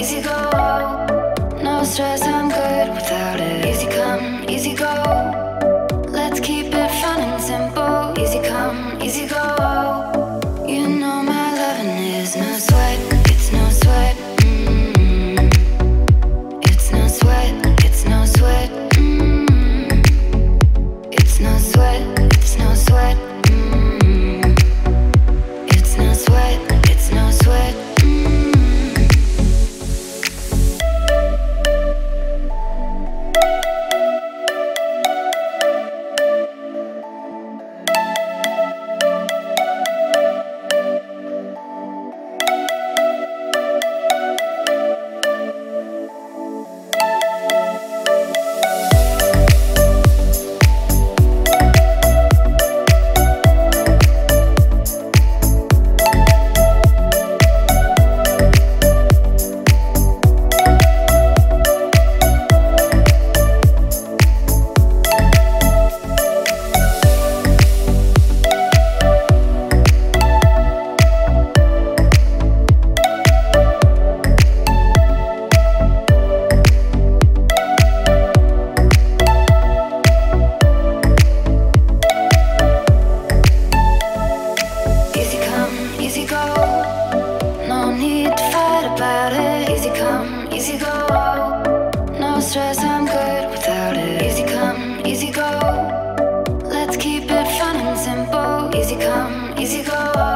easy go. No stress, come, easy go.